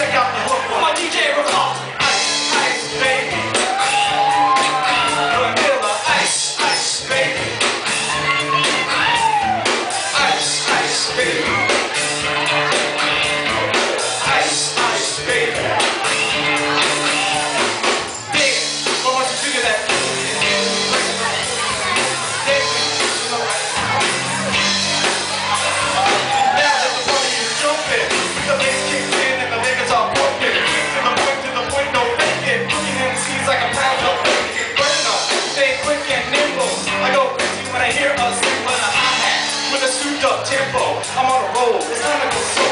Check out the hook. My DJ tempo. I'm on a roll. It's time to go slow.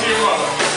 Спасибо.